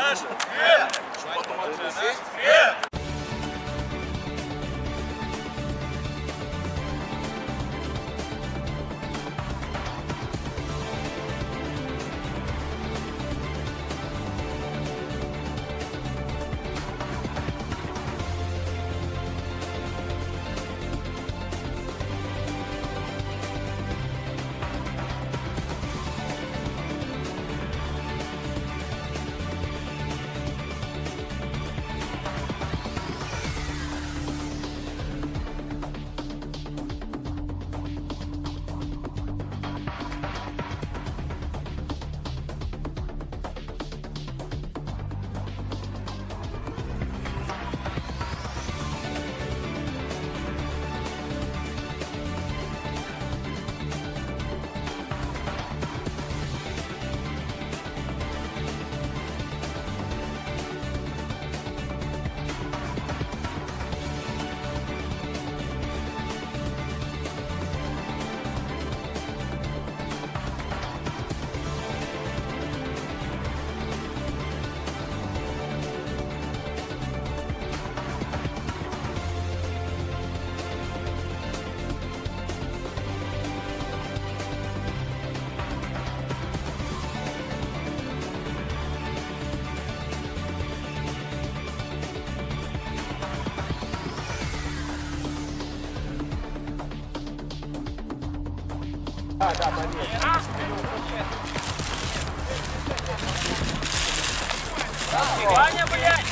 Nasce! Ваня, блядь!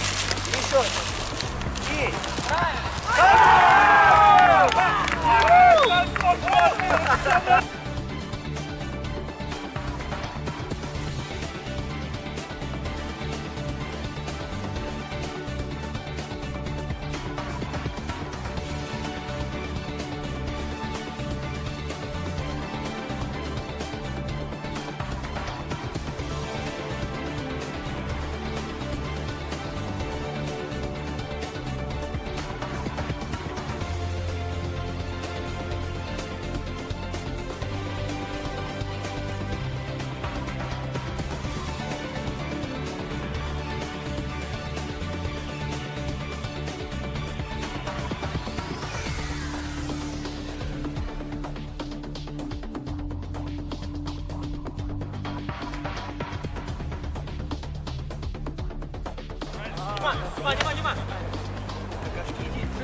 Диман, Диман, Диман, Диман!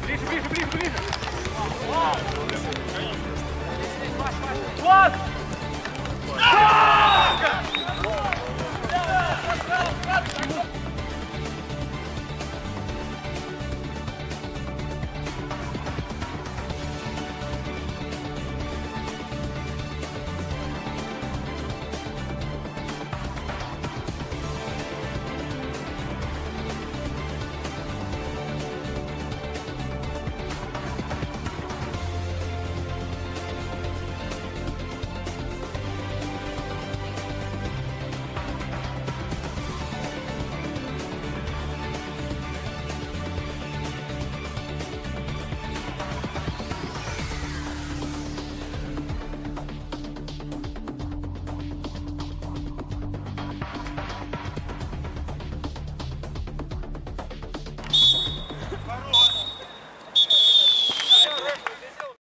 Ближе, ближе, ближе, ближе! Вот!